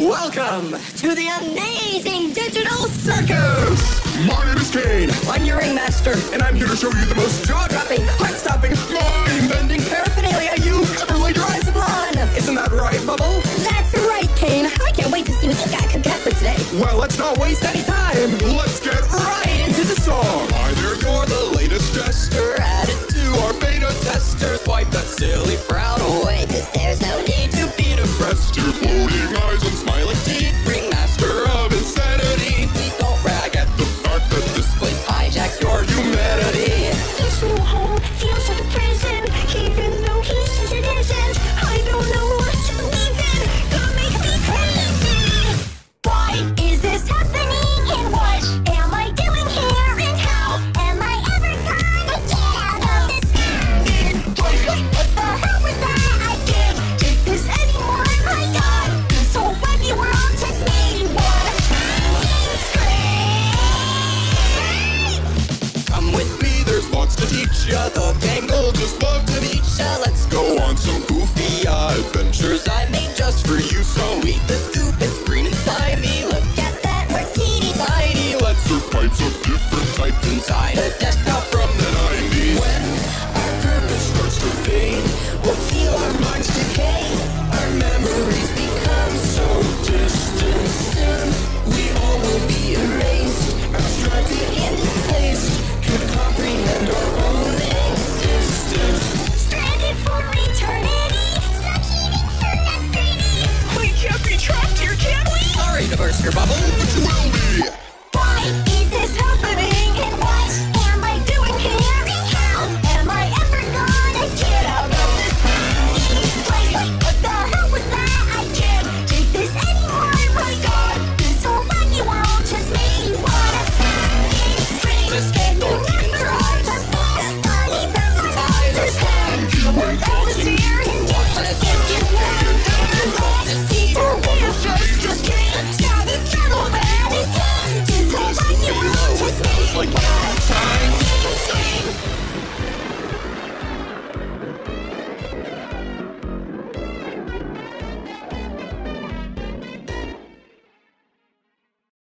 Welcome to the amazing digital circus! My name is Caine. I'm your ringmaster. And I'm here to show you the most jaw-dropping, heart-stopping, mind-bending paraphernalia you've ever laid your eyes upon! Isn't that right, Bubble? That's right, Caine. I can't wait to see what you got cooked up for today. Well, let's not waste any time. Let's You're the just love to meet ya. Let's go on some. Your bubble, but you will be.